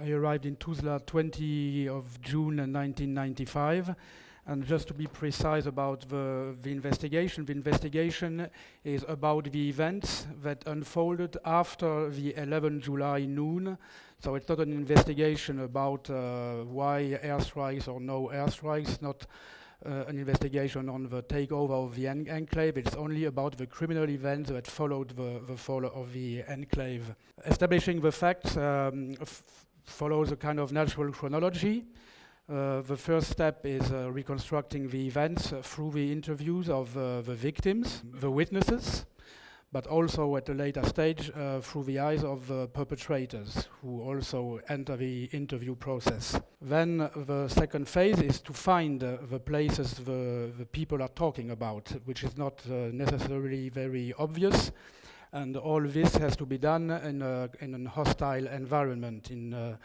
I arrived in Tuzla 20 of June 1995. And just to be precise about the, the investigation, the investigation is about the events that unfolded after the 11 July noon. So it's not an investigation about uh, why airstrikes or no airstrikes, not uh, an investigation on the takeover of the en enclave. It's only about the criminal events that followed the, the fall of the enclave. Establishing the facts um, follows a kind of natural chronology. Uh, the first step is uh, reconstructing the events uh, through the interviews of uh, the victims, the witnesses, but also at a later stage uh, through the eyes of the perpetrators who also enter the interview process. Then the second phase is to find uh, the places the, the people are talking about, which is not necessarily very obvious. And all this has to be done in a, in a hostile environment, in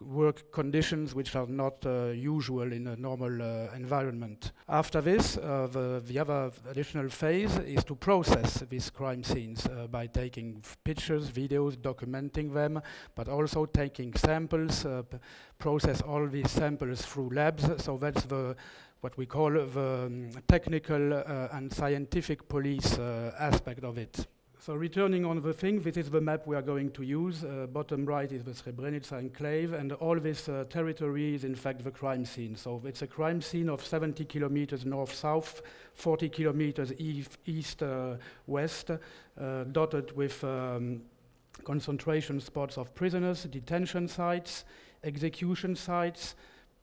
work conditions which are not uh, usual in a normal uh, environment. After this, uh, the, the, other additional phase is to process these crime scenes uh, by taking pictures, videos, documenting them, but also taking samples, uh, process all these samples through labs. So that's the what we call the um, technical uh, and scientific police aspect of it. So returning on the thing, this is the map we are going to use. Uh, bottom right is the Srebrenica enclave, and all this uh, territory is in fact the crime scene. So it's a crime scene of 70 kilometers north-south, 40 kilometers east-west, uh, uh, dotted with um, concentration spots of prisoners, detention sites, execution sites,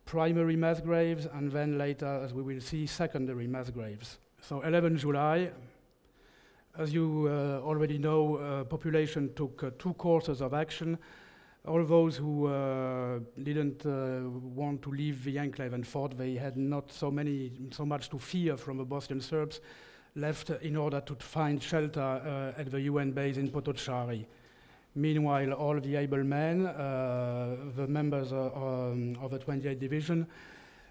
primary mass graves, and then later, as we will see, secondary mass graves. So 11 July, as you uh, already know, uh, population took uh, two courses of action. All those who uh, didn't uh, want to leave the enclave and thought they had not so many, so much to fear from the Bosnian Serbs, left in order to find shelter uh, at the UN base in Potocari. Meanwhile, all the able men, the members um, of the 28th Division,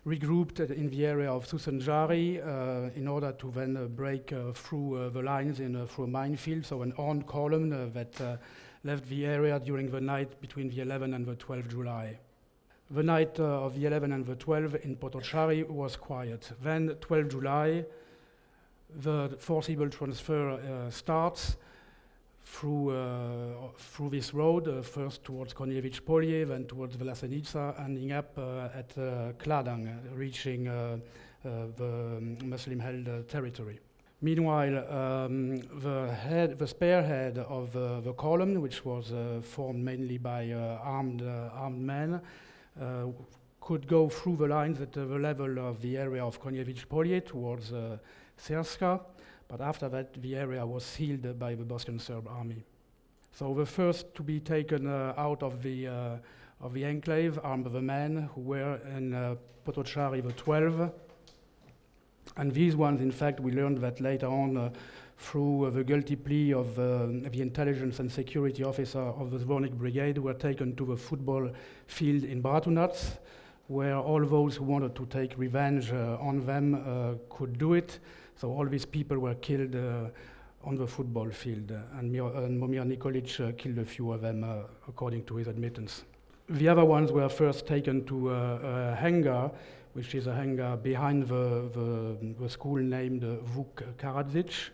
regrouped in the area of Susanjari uh, in order to then uh, break uh, through the lines in through a minefield, so an armed column that left the area during the night between the 11th and the 12th July. The night uh, of the 11th and the 12th in Potocari was quiet. Then, 12 July, the forcible transfer uh, starts through, uh, through this road, uh, first towards Konjevic Polje, then towards Vlasenica, ending up uh, at Kladanj, reaching the Muslim held territory. Meanwhile, um, the, head, the spearhead of uh, the column, which was uh, formed mainly by uh, armed, armed men, could go through the lines at the level of the area of Konjevic Polje towards Cerska, but after that, the area was sealed by the Bosnian Serb army. So the first to be taken uh, out of the, uh, of the enclave are the men who were in uh, Potocari the 12. And these ones, in fact, we learned that later on uh, through uh, the guilty plea of uh, the intelligence and security officer of the Zvornik brigade were taken to the football field in Bratunac, where all those who wanted to take revenge uh, on them could do it. So all these people were killed uh, on the football field, uh, and, Mir and Momir Nikolic uh, killed a few of them, according to his admittance. The other ones were first taken to a hangar, which is a hangar behind the, the, the school named Vuk Karadzic.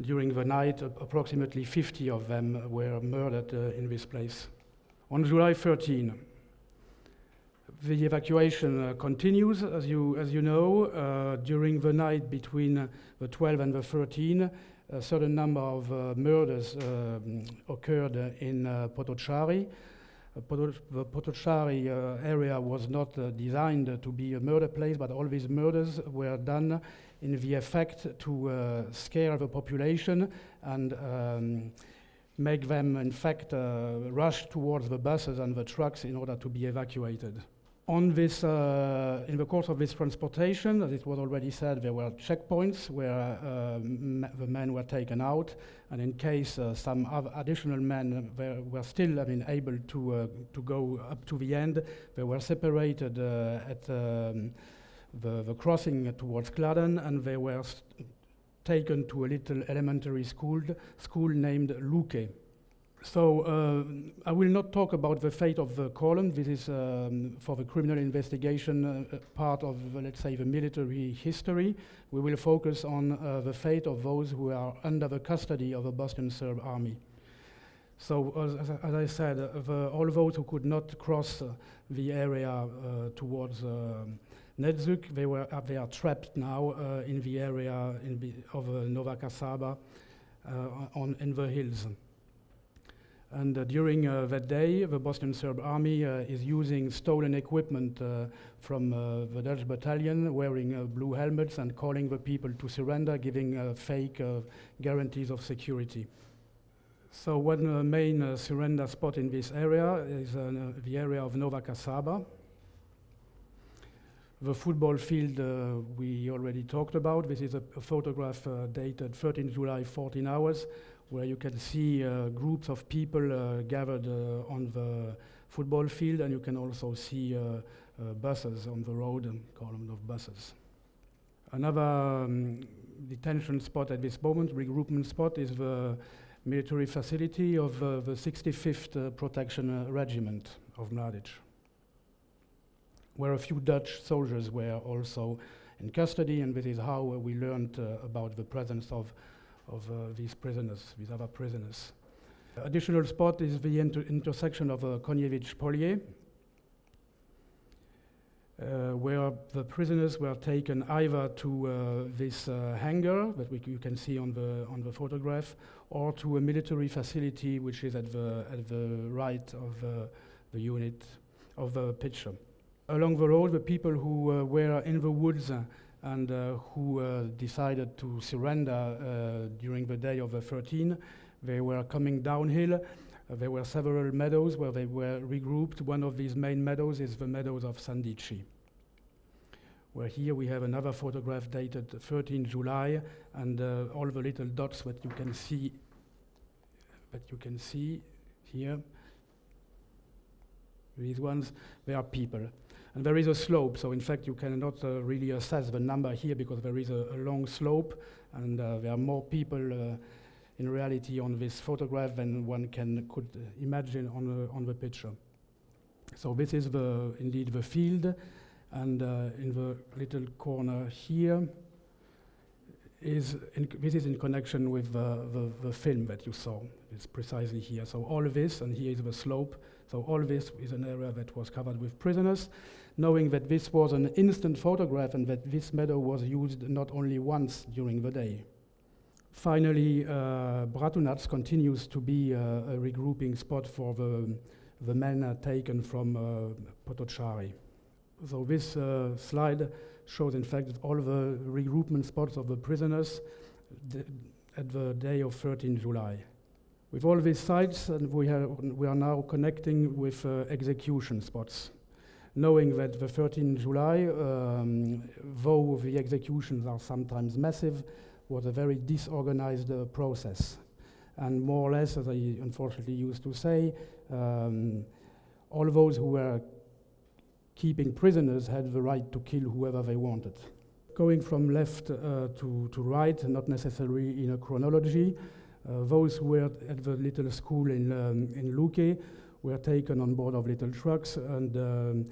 During the night, approximately 50 of them were murdered in this place. On July 13, the evacuation uh, continues, as you, as you know. Uh, during the night between uh, the 12 and the 13, a certain number of uh, murders um, occurred in uh, Potocari. the Potocari area was not designed to be a murder place, but all these murders were done in the effect to scare the population and um, make them, in fact, rush towards the buses and the trucks in order to be evacuated on this, uh, in the course of this transportation, as it was already said, there were checkpoints where uh, the men were taken out, and in case uh, some additional men were, still, I mean, able to uh, to go up to the end, they were separated uh, at um, the, the crossing towards Kladanj, and they were taken to a little elementary school school named Luke. So uh, I will not talk about the fate of the column. This is um, for the criminal investigation uh, part of, uh, let's say, the military history. We will focus on uh, the fate of those who are under the custody of the Bosnian Serb army. So as, as I said, uh, the, all those who could not cross uh, the area towards Nezuk, they, were, they are trapped now in the area in the, of Nova Kasaba on, in the hills. And uh, during uh, that day, the Bosnian Serb army uh, is using stolen equipment from the Dutch battalion, wearing blue helmets and calling the people to surrender, giving fake guarantees of security. So one uh, main uh, surrender spot in this area is uh, the area of Nova Kasaba. The football field we already talked about. This is a, a photograph dated 13 July, 14 hours, where you can see uh, groups of people uh, gathered uh, on the football field, and you can also see buses on the road, and column of buses. Another um, detention spot at this moment, regroupment spot, is the military facility of uh, the 65th uh, Protection uh, Regiment of Mladic, where a few Dutch soldiers were also in custody, and this is how we learned about the presence of of uh, these prisoners, these other prisoners. Additional spot is the inter intersection of uh, Konjević-Polje, uh, where the prisoners were taken either to uh, this uh, hangar that we, you can see on the on the photograph, or to a military facility which is at the at the right of uh, the unit of the picture. Along the road, the people who uh, were in the woods and uh, who uh, decided to surrender uh, during the day of the 13. They were coming downhill. there were several meadows where they were regrouped. One of these main meadows is the meadows of Sandici where here we have another photograph dated 13 July, and uh, all the little dots that you can see, that you can see here, these ones, they are people. And there is a slope, so in fact you cannot uh, really assess the number here because there is a, a long slope and uh, there are more people uh, in reality on this photograph than one can could imagine on the, on the picture. So this is the indeed the field, and uh, in the little corner here is this is in connection with the, the film that you saw. It's precisely here. So all of this, and here is the slope. So all this is an area that was covered with prisoners knowing that this was an instant photograph and that this meadow was used not only once during the day. Finally, uh, Bratunac continues to be uh, a regrouping spot for the, the men uh, taken from uh, Potocari. So this uh, slide shows, in fact, all the regroupment spots of the prisoners at the day of 13 July. With all these sites, and we, we are now connecting with uh, execution spots knowing that the 13th July, um, though the executions are sometimes massive, was a very disorganized uh, process. And more or less, as I unfortunately used to say, um, all those who were keeping prisoners had the right to kill whoever they wanted. Going from left uh, to, to right, not necessarily in a chronology, uh, those who were at the little school in, um, in Luke were taken on board of little trucks and um,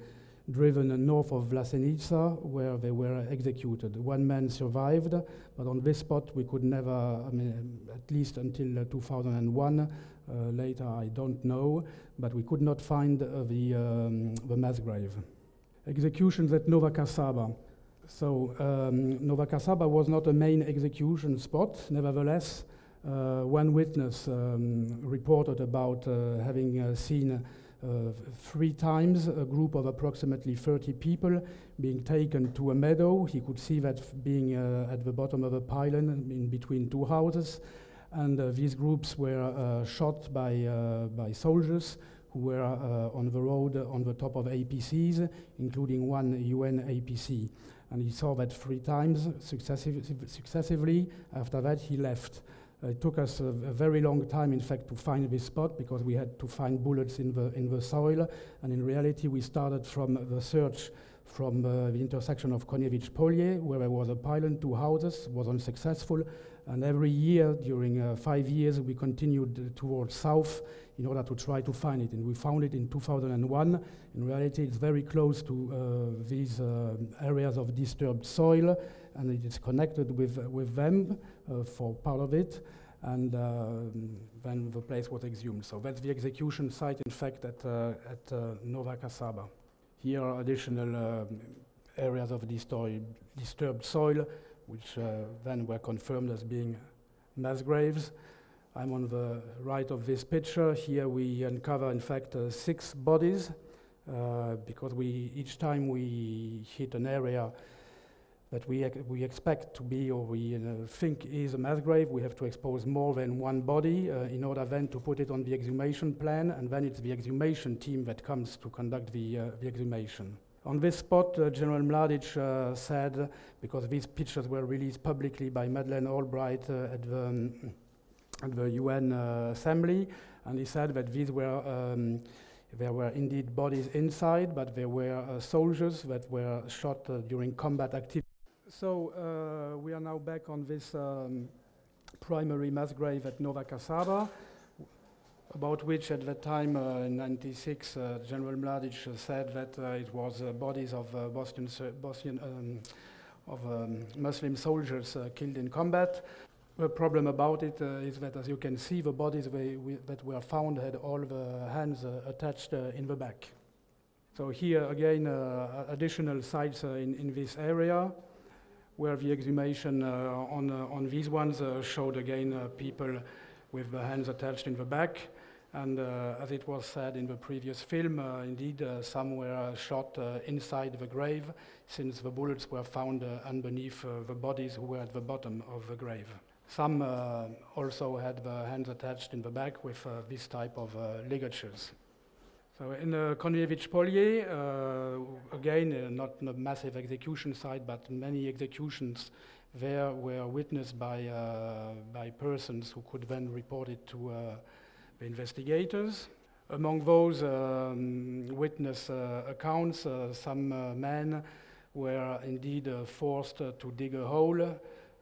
driven north of Vlasenica, where they were executed. One man survived, but on this spot we could never, I mean, at least until uh, 2001, uh, later I don't know, but we could not find uh, the, um, the mass grave. Executions at Nova Kasaba. So um, Nova Kasaba was not a main execution spot, nevertheless, one witness um, reported about uh, having uh, seen three times a group of approximately 30 people being taken to a meadow. He could see that being at the bottom of a pylon in between two houses. And these groups were shot by, by soldiers who were uh, on the road on the top of APCs, including one UN APC. And he saw that three times successive, successively. After that, he left. Uh, it took us a, a, very long time, in fact, to find this spot because we had to find bullets in the, in the soil. And in reality, we started from the search from uh, the intersection of Konjević Polje, where there was a pylon, two houses, was unsuccessful. And every year, during uh, five years, we continued towards south in order to try to find it. And we found it in 2001. In reality, it's very close to uh, these uh, areas of disturbed soil, and it is connected with, with them uh, for part of it. And uh, then the place was exhumed. So that's the execution site, in fact, at, uh, at Nova Kasaba. Here are additional areas of disturbed soil, which then were confirmed as being mass graves. I'm on the right of this picture. Here we uncover, in fact, uh, six bodies uh, because we each time we hit an area that we, we expect to be or we uh, think is a mass grave, we have to expose more than one body uh, in order then to put it on the exhumation plan, and then it's the exhumation team that comes to conduct the, uh, the exhumation. On this spot, uh, General Mladic uh, said, because these pictures were released publicly by Madeleine Albright at the um, at the UN uh, Assembly, and he said that these were um, there were indeed bodies inside, but there were uh, soldiers that were shot uh, during combat activity. So uh, we are now back on this um, primary mass grave at Nova Kasaba, about which at that time uh, in 96 uh, General Mladic said that it was bodies of Bosnian, Bosnian um, of um, Muslim soldiers killed in combat. The problem about it uh, is that, as you can see, the bodies we, we, that were found had all the hands uh, attached uh, in the back. So here again, additional sites in, in this area, where the exhumation uh, on, uh, on these ones uh, showed again uh, people with the hands attached in the back. And as it was said in the previous film, indeed, some were shot inside the grave, since the bullets were found underneath the bodies who were at the bottom of the grave. Some uh, also had the hands attached in the back with uh, this type of uh, ligatures. So in uh, Konjevic-Polje, uh, again, uh, not a massive execution site, but many executions there were witnessed by, uh, by persons who could then report it to the investigators. Among those um, witness accounts, some men were indeed forced to dig a hole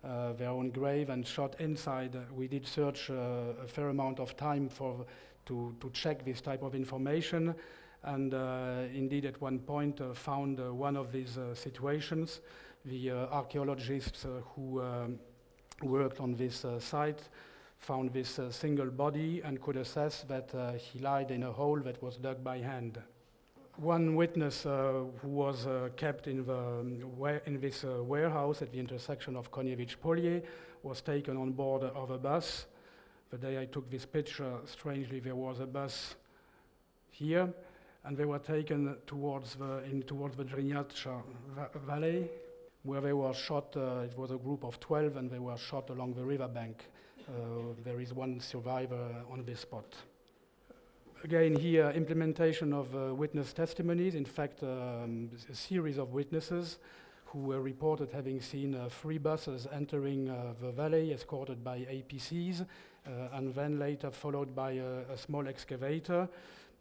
uh, their own grave and shot inside. we did search uh, a fair amount of time for to, to check this type of information and uh, indeed at one point found one of these situations. The archaeologists who um, worked on this site found this uh, single body and could assess that uh, he lied in a hole that was dug by hand one witness uh, who was uh, kept in, the, um, in this uh, warehouse at the intersection of Konjevic-Polje was taken on board of a bus. The day I took this picture, strangely, there was a bus here, and they were taken towards the, in, towards the Drinjača va Valley, where they were shot. Uh, it was a group of 12, and they were shot along the riverbank. Uh, there is one survivor on this spot again here, implementation of uh, witness testimonies. In fact, um, a series of witnesses who were reported having seen uh, three buses entering uh, the valley escorted by APCs, uh, and then later followed by a, a small excavator.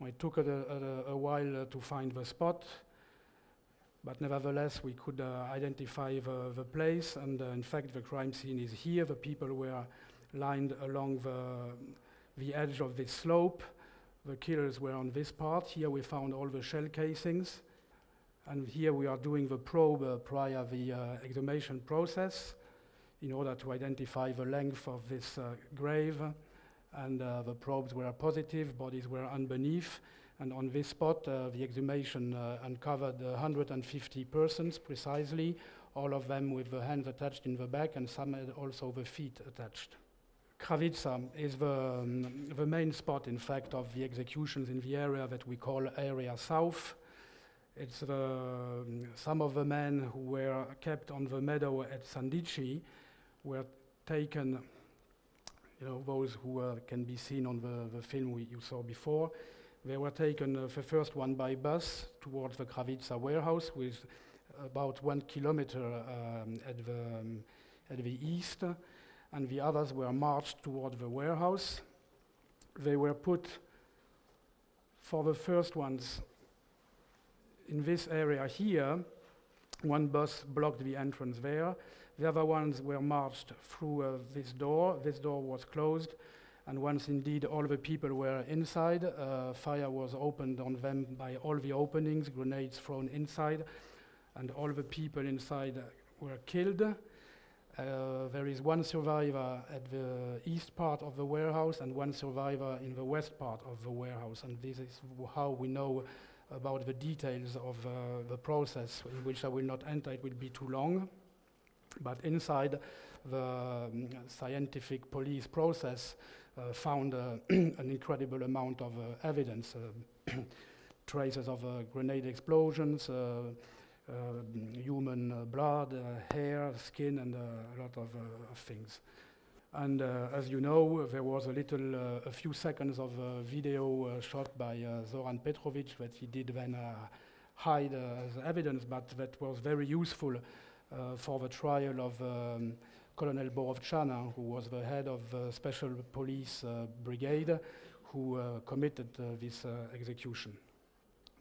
It took a, a, a while uh, to find the spot, but nevertheless we could uh, identify the, the, place, and in fact the crime scene is here. The people were lined along the, the edge of this slope, the killers were on this part. Here we found all the shell casings. And here we are doing the probe uh, prior the uh, exhumation process in order to identify the length of this uh, grave. And the probes were positive, bodies were underneath. And on this spot, uh, the exhumation uh, uncovered 150 persons precisely, all of them with the hands attached in the back, and some had also the feet attached. Kravica is the, um, the main spot, in fact, of the executions in the area that we call Area South. It's um, some of the men who were kept on the meadow at Sandici were taken, you know, those who uh, can be seen on the, the film we, you saw before. They were taken, uh, the first one by bus towards the Kravica warehouse, with about one kilometer um, at, the, um, at the east and the others were marched toward the warehouse. They were put for the first ones in this area here. One bus blocked the entrance there. The other ones were marched through uh, this door. This door was closed, and once indeed all the people were inside, uh, fire was opened on them by all the openings, grenades thrown inside, and all the people inside were killed. Uh, there is one survivor at the east part of the warehouse and one survivor in the west part of the warehouse, and this is how we know about the details of uh, the process, in which I will not enter, it will be too long. But inside the um, scientific police process uh, found uh, an incredible amount of uh, evidence, uh, traces of uh, grenade explosions, human blood, hair, skin, and a lot of things. And uh, as you know, there was a little, uh, a few seconds of uh, video uh, shot by uh, Zoran Petrovic that he did then uh, hide as evidence, but that was very useful for the trial of um, Colonel Borovchana, who was the head of the Special Police Brigade, who committed this execution.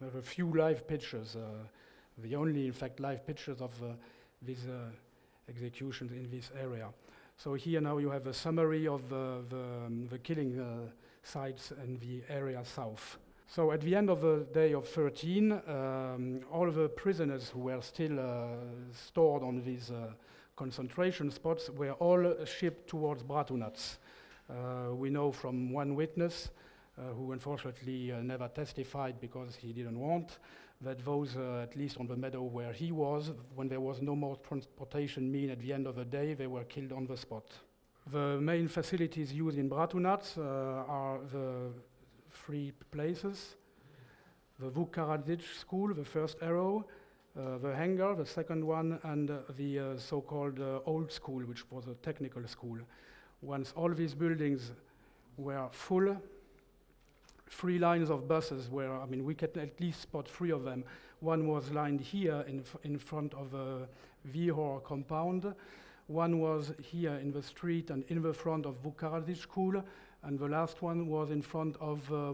There are a few live pictures, the only, in fact, live pictures of these executions in this area. So here now you have a summary of the, the, um, the killing uh, sites in the area south. So at the end of the day of 13, um, all the prisoners who were still uh, stored on these uh, concentration spots were all shipped towards Bratunac. Uh, we know from one witness, uh, who unfortunately uh, never testified because he didn't want, that those, uh, at least on the meadow where he was, when there was no more transportation mean at the end of the day, they were killed on the spot. The main facilities used in Bratunac uh, are the three places, the Vuk school, the first arrow, uh, the hangar, the second one, and the uh, so-called uh, old school, which was a technical school. Once all these buildings were full, three lines of buses where, I mean, we could at least spot three of them. One was lined here in, in front of a Vihor compound. One was here in the street and in the front of Vuk School. And the last one was in front of uh,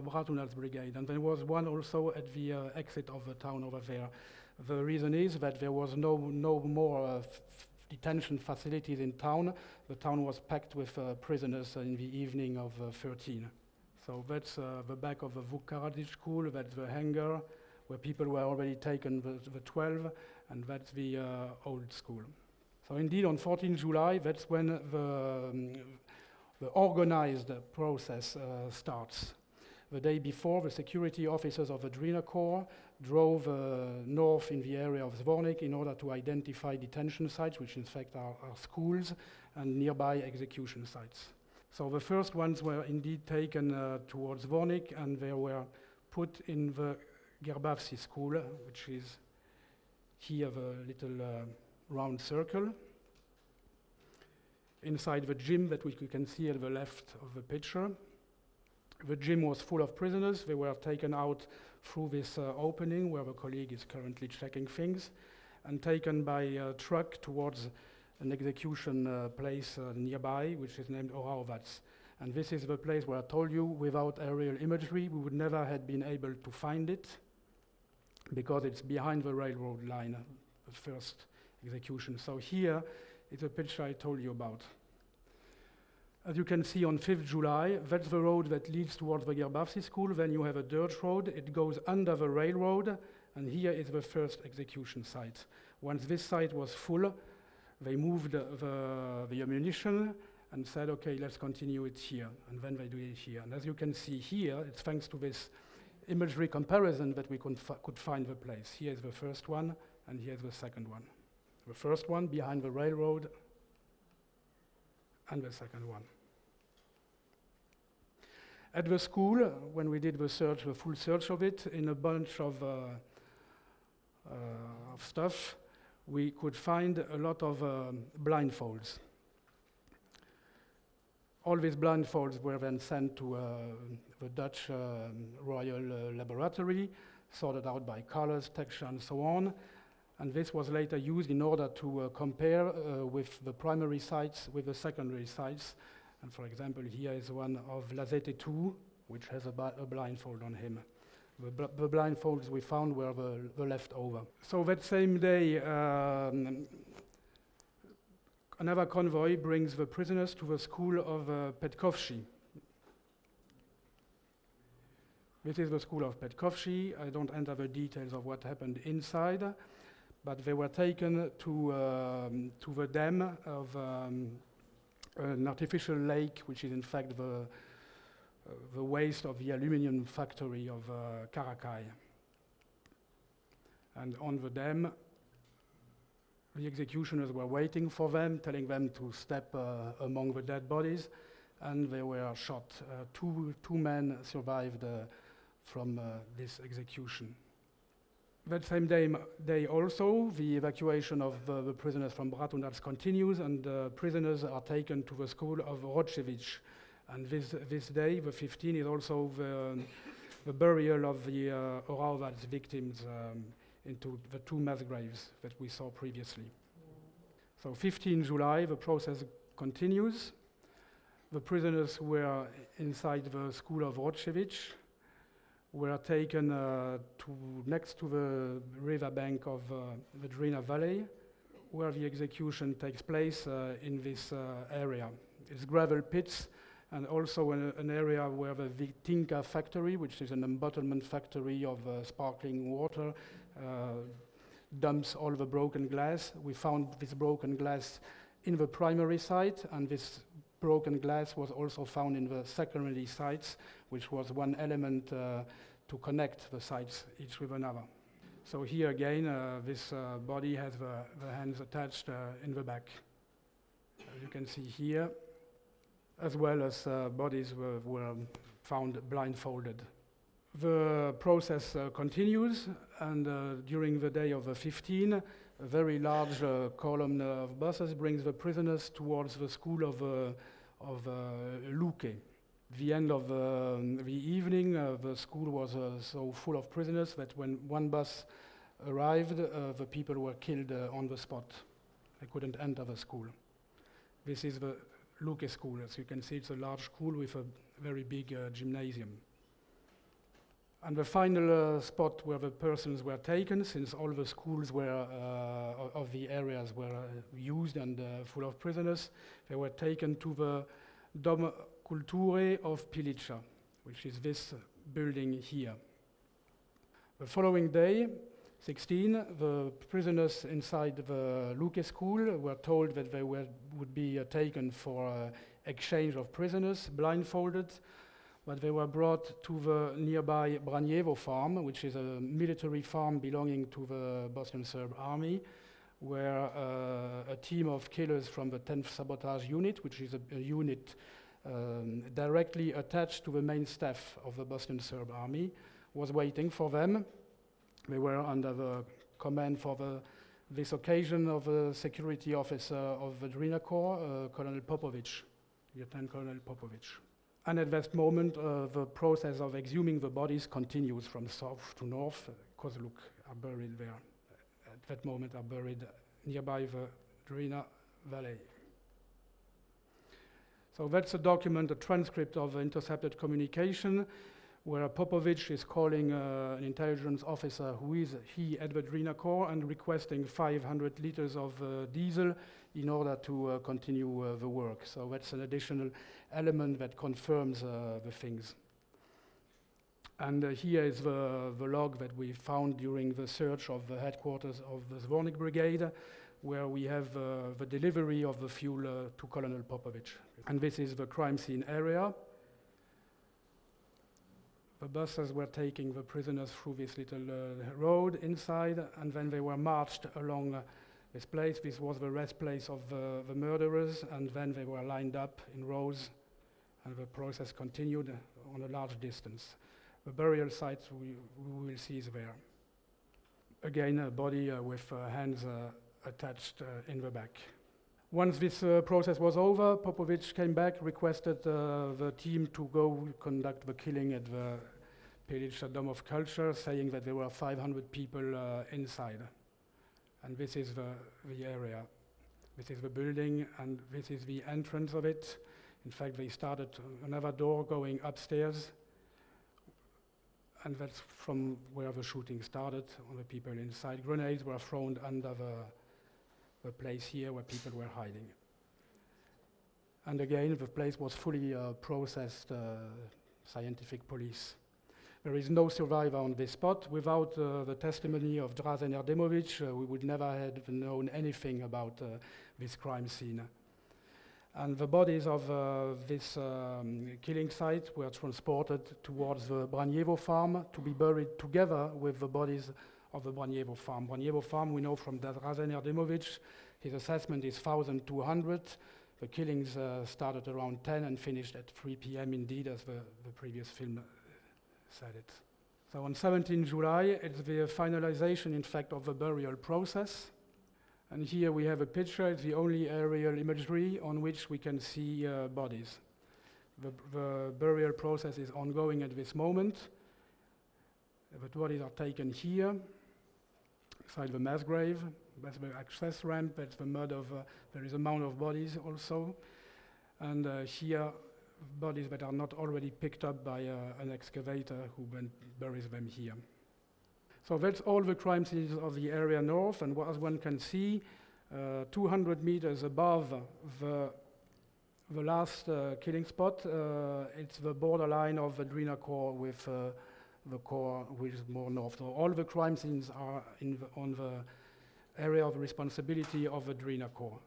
brigade. And there was one also at the uh, exit of the town over there. The reason is that there was no, no more uh, detention facilities in town. The town was packed with uh, prisoners in the evening of uh, 13. So that's uh, the back of the Vuk Karadzic school, that's the hangar where people were already taken, the, the 12, and that's the uh, old school. So indeed, on 14 July, that's when the, um, the organized process uh, starts. The day before, the security officers of the Drina Corps drove uh, north in the area of Zvornik in order to identify detention sites, which in fact are, are schools, and nearby execution sites. So the first ones were indeed taken uh, towards Zvornik and they were put in the Grbavci school, which is here the little uh, round circle. Inside the gym that we can see at the left of the picture. The gym was full of prisoners. They were taken out through this uh, opening where the colleague is currently checking things and taken by uh, truck towards an execution uh, place uh, nearby, which is named Orahovac. And this is the place where I told you, without aerial imagery, we would never have been able to find it because it's behind the railroad line, uh, the first execution. So here is a picture I told you about. As you can see on 5th July, that's the road that leads towards the Grbavci school. Then you have a dirt road. It goes under the railroad, and here is the first execution site. Once this site was full, they moved the, the ammunition and said, okay, let's continue it here. And then they do it here. And as you can see here, it's thanks to this imagery comparison that we could, find the place. Here is the first one, and here's the second one. The first one behind the railroad, and the second one. At the school, when we did the search, the full search of it, in a bunch of, uh, uh, of stuff, we could find a lot of um, blindfolds. All these blindfolds were then sent to uh, the Dutch uh, Royal uh, Laboratory, sorted out by colors, texture, and so on. And this was later used in order to uh, compare uh, with the primary sites with the secondary sites. And for example, here is one of Lazete 2, which has a, a blindfold on him. The, bl the blindfolds we found were the, the leftover. So that same day, um, another convoy brings the prisoners to the school of uh. This is the school of Petkovci. I don't enter the details of what happened inside, but they were taken to, um, to the dam of um, an artificial lake, which is in fact the, the waste of the aluminium factory of uh, Karakaj. And on the dam, the executioners were waiting for them, telling them to step uh, among the dead bodies, and they were shot. Uh, two, two men survived uh, from uh, this execution. That same day, day, also, the evacuation of uh, the prisoners from Bratunac continues, and uh, prisoners are taken to the school of Rocevic. And this, this day, the 15th, is also the, the burial of the uh, victims um, into the two mass graves that we saw previously. So 15 July, the process continues. The prisoners were inside the school of Rocevic were taken uh, to next to the river bank of uh, the Drina Valley, where the execution takes place uh, in this uh, area. It's gravel pits and also an, an, area where the Vitinka factory, which is an embottlement factory of uh, sparkling water, uh, dumps all the broken glass. We found this broken glass in the primary site, and this broken glass was also found in the secondary sites, which was one element uh, to connect the sites each with another. So here again, uh, this uh, body has the, the hands attached uh, in the back. As you can see here, as well as uh, bodies were, were, found blindfolded. The process uh, continues, and during the day of the 15, a very large column of buses brings the prisoners towards the school of of uh, Luque. The end of uh, the evening, uh, the school was so full of prisoners that when one bus arrived, the people were killed on the spot. They couldn't enter the school. This is the Luque school. As you can see, it's a large school with a very big uh, gymnasium. And the final uh, spot where the persons were taken, since all the schools were uh, of the areas were uh, used and uh, full of prisoners, they were taken to the Dom Culture of Pilica, which is this building here. The following day, 16, the prisoners inside the Luque school were told that they were, would be uh, taken for uh, exchange of prisoners, blindfolded, but they were brought to the nearby Branjevo farm, which is a military farm belonging to the Bosnian Serb army, where uh, a team of killers from the 10th Sabotage Unit, which is a, a unit um, directly attached to the main staff of the Bosnian Serb army, was waiting for them. They were under the command for the, this occasion of the security officer of the Drina Corps, uh, Colonel Popovic, Lieutenant Colonel Popovic. And at that moment, uh, the process of exhuming the bodies continues from south to north. Kozluk are buried there. At that moment, are buried nearby the Drina Valley. So that's a document, a transcript of intercepted communication, where Popovic is calling uh, an intelligence officer who is he at the Drina Corps and requesting 500 liters of uh, diesel in order to uh, continue uh, the work. So that's an additional element that confirms uh, the things. And uh, here is the, the log that we found during the search of the headquarters of the Zvornik Brigade, where we have the delivery of the fuel to Colonel Popovic. And this is the crime scene area. The buses were taking the prisoners through this little uh, road inside, and then they were marched along uh, this place. This was the rest place of the murderers, and then they were lined up in rows and the process continued on a large distance. The burial site we, we will see is there. Again, a body uh, with uh, hands uh, attached uh, in the back. Once this uh, process was over, Popovic came back, requested uh, the team to go conduct the killing at the Pilica Dome of Culture, saying that there were 500 people inside. And this is the, the area. This is the building, and this is the entrance of it. In fact, they started another door going upstairs, and that's from where the shooting started on the people inside. Grenades were thrown under the, the place here where people were hiding. And again, the place was fully uh, processed uh, scientific police. There is no survivor on this spot. Without uh, the testimony of Drazen Erdemovic, uh, we would never have known anything about this crime scene. And the bodies of uh, this um, killing site were transported towards the Branjevo farm to be buried together with the bodies of the Branjevo farm. Branjevo farm, we know from Drazen Erdemovic, his assessment is 1,200. The killings uh, started around 10 and finished at 3 p.m. indeed, as the, the previous film said it. So on 17 July, it's the finalization, in fact, of the burial process. And here we have a picture, it's the only aerial imagery on which we can see uh, bodies. The, the, burial process is ongoing at this moment. The bodies are taken here, beside the mass grave. That's the access ramp, that's the mud of, uh, there is a mound of bodies also. And uh, here bodies that are not already picked up by uh, an excavator who buries them here. So that's all the crime scenes of the area north, and as one can see, uh, 200 meters above the, the last uh, killing spot, uh, it's the borderline of the Drina Corps with uh, the corps which is more north. So all the crime scenes are the on the area of responsibility of the Drina Corps.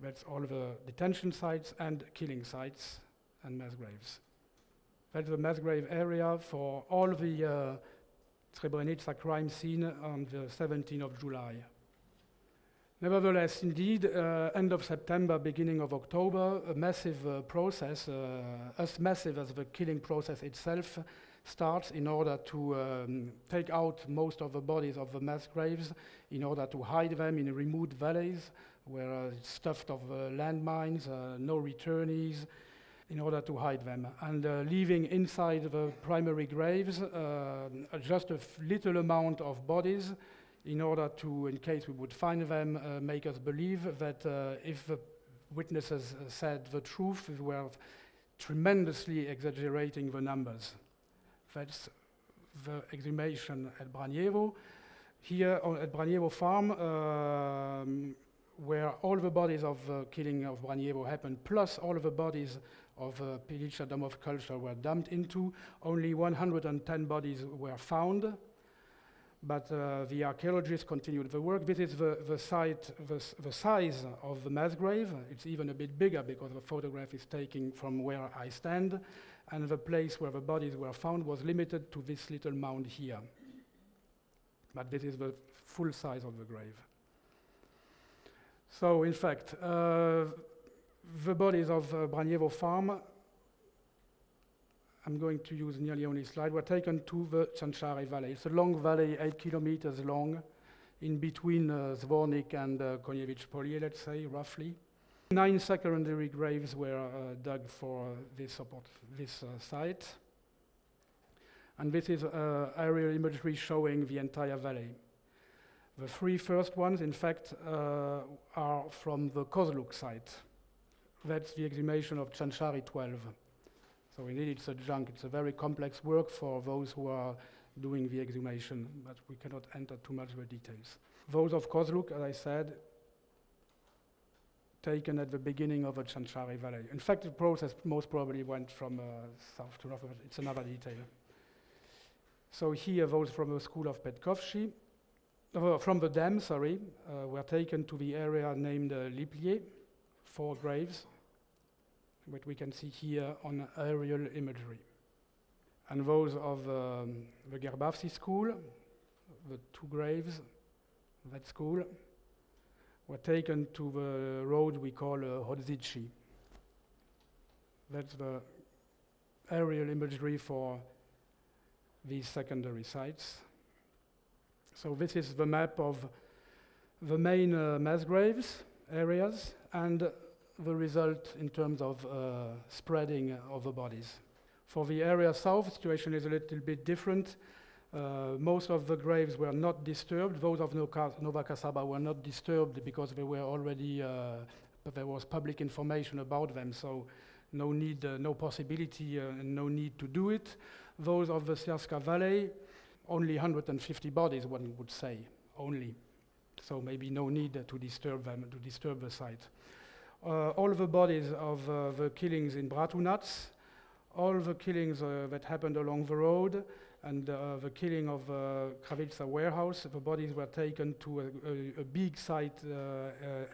That's all the detention sites and killing sites and mass graves. That's the mass grave area for all the uh, Srebrenica crime scene on the 17th of July. Nevertheless, indeed, uh, end of September, beginning of October, a massive uh, process, uh, as massive as the killing process itself, starts in order to um, take out most of the bodies of the mass graves, in order to hide them in remote valleys, where uh, it's stuffed of uh, landmines, uh, no returnees, in order to hide them. And uh, leaving inside the primary graves uh, just a little amount of bodies in order to, in case we would find them, uh, make us believe that if the witnesses said the truth, we were tremendously exaggerating the numbers. That's the exhumation at Branjevo. Here at Branjevo farm, um, where all the bodies of the uh, killing of Branjevo happened, plus all the bodies of uh, Pilica Dome of Culture were dumped into. Only 110 bodies were found, but uh, the archaeologists continued the work. This is the, the site, the, the size of the mass grave. It's even a bit bigger because the photograph is taken from where I stand, and the place where the bodies were found was limited to this little mound here. But this is the full size of the grave. So, in fact, uh, the bodies of uh, Branjevo farm, I'm going to use nearly only slide, were taken to the Cancari Valley. It's a long valley, eight kilometers long, in between uh, Zvornik and uh, Konjevic let's say, roughly. Nine secondary graves were uh, dug for this, support, this uh, site. And this is uh, aerial imagery showing the entire valley. The three first ones, in fact, uh, are from the Kozluk site. That's the exhumation of Cancari 12. So indeed, it's a junk. It's a very complex work for those who are doing the exhumation, but we cannot enter too much the details. Those of Kozluk, as I said, taken at the beginning of the Cancari Valley. In fact, the process most probably went from uh, south to north, but it's another detail. So here, those from the school of Petkovci, uh, from the dam, sorry, uh, were taken to the area named uh, Liplje, four graves, what we can see here on aerial imagery. And those of um, the Grbavci school, the two graves, that school, were taken to the road we call uh, Hodzici. That's the aerial imagery for these secondary sites. So this is the map of the main uh, mass graves areas and the result in terms of uh, spreading of the bodies. For the area south, the situation is a little bit different. Uh, most of the graves were not disturbed. Those of Nova Kasaba were not disturbed because they were already, uh, there was public information about them, so no need, uh, no possibility, uh, and no need to do it. Those of the Cerska Valley, only 150 bodies, one would say, only. So maybe no need to disturb them, to disturb the site. Uh, all the bodies of uh, the killings in Bratunac, all the killings uh, that happened along the road, and the killing of uh, Kravica warehouse, the bodies were taken to a, a, a big site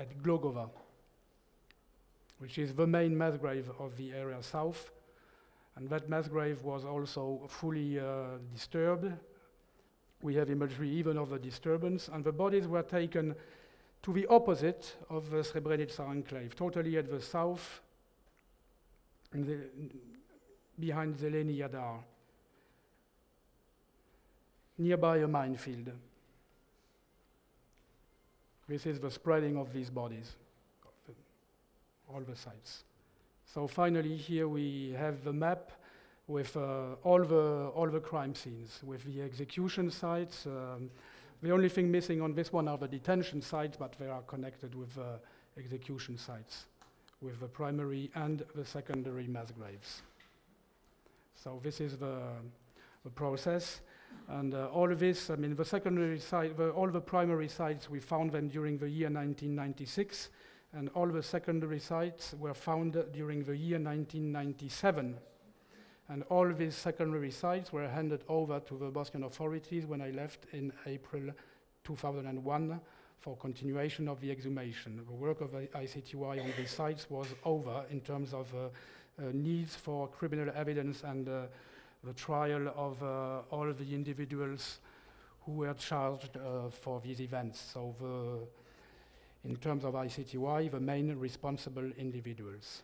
at Glogova, which is the main mass grave of the area south. And that mass grave was also fully uh, disturbed. We have imagery even of the disturbance, and the bodies were taken to the opposite of the Srebrenica enclave, totally at the south, the, behind Zeleni Jadar nearby a minefield. This is the spreading of these bodies, all the sites. So finally, here we have the map with uh, all the all the crime scenes, with the execution sites. Um, the only thing missing on this one are the detention sites, but they are connected with uh, execution sites, with the primary and the secondary mass graves. So this is the, the process. And uh, all of this, I mean, the secondary site, the, all the primary sites, we found them during the year 1996, and all the secondary sites were found during the year 1997. And all these secondary sites were handed over to the Bosnian authorities when I left in April 2001 for continuation of the exhumation. The work of the ICTY on these sites was over in terms of uh, uh, needs for criminal evidence and uh, the trial of uh, all the individuals who were charged uh, for these events. So the, in terms of ICTY, the main responsible individuals.